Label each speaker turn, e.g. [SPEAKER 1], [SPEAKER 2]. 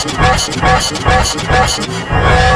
[SPEAKER 1] Thank you.